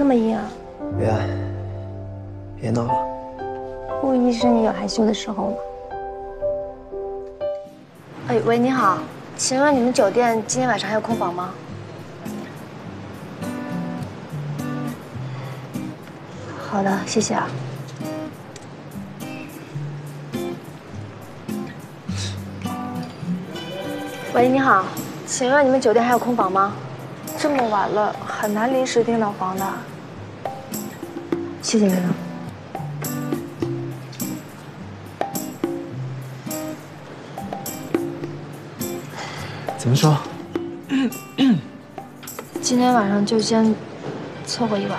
那么阴啊？别，别闹了。顾医生也有害羞的时候吗？哎，喂，你好，请问你们酒店今天晚上还有空房吗？好的，谢谢啊。喂，你好，请问你们酒店还有空房吗？这么晚了，很难临时订到房的。谢谢院长。怎么说？今天晚上就先凑合一晚。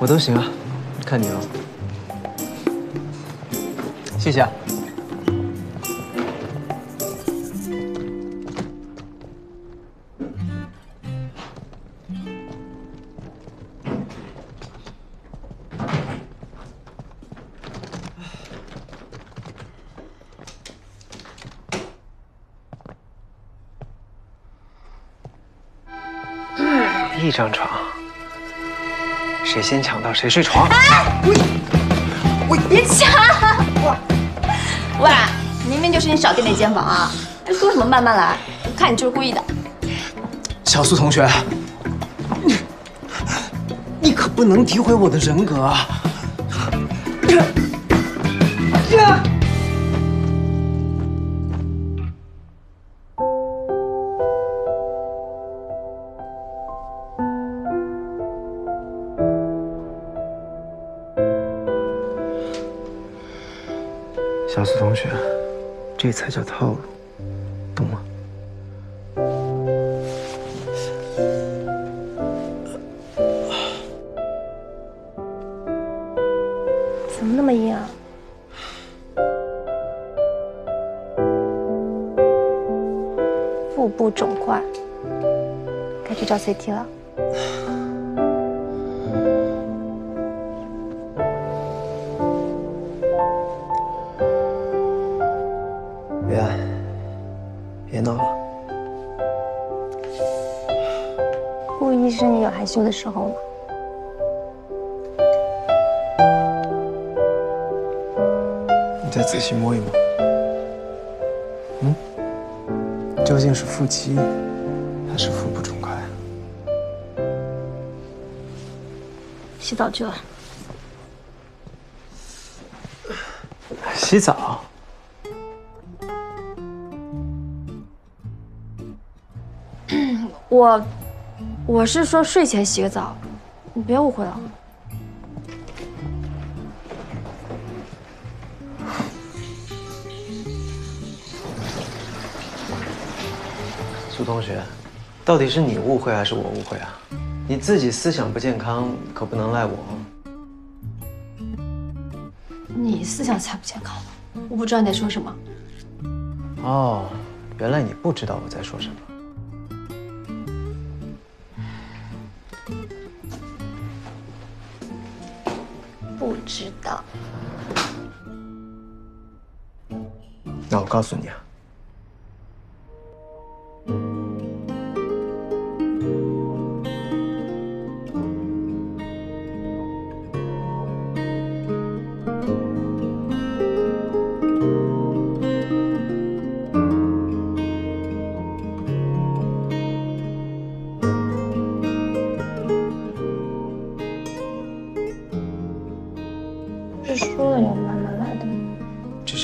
我都行啊，看你了。谢谢啊。一张床，谁先抢到谁睡床。我别抢！喂，明明就是你少订那间房啊！还说什么慢慢来？我看你就是故意的。小苏同学，你你可不能诋毁我的人格啊！小苏同学，这才叫套路，懂吗？怎么那么阴啊？腹部肿块，该去照 CT 了。医生也有害羞的时候吗？你再仔细摸一摸，嗯，究竟是腹肌还是腹部肿块？洗澡去了。洗澡？我，我是说睡前洗个澡，你别误会了。苏同学，到底是你误会还是我误会啊？你自己思想不健康，可不能赖我哦。你思想才不健康呢，我不知道你在说什么。哦，原来你不知道我在说什么。不知道。那我告诉你啊，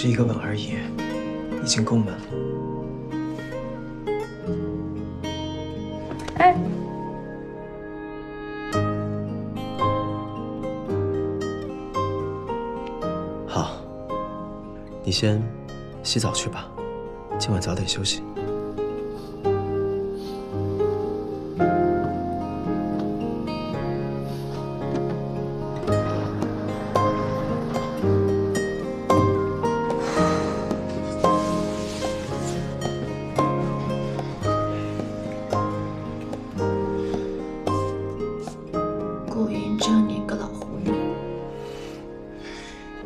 是一个吻而已，已经够满了。哎，好，你先洗澡去吧，今晚早点休息。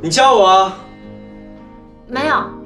你叫我啊？没有。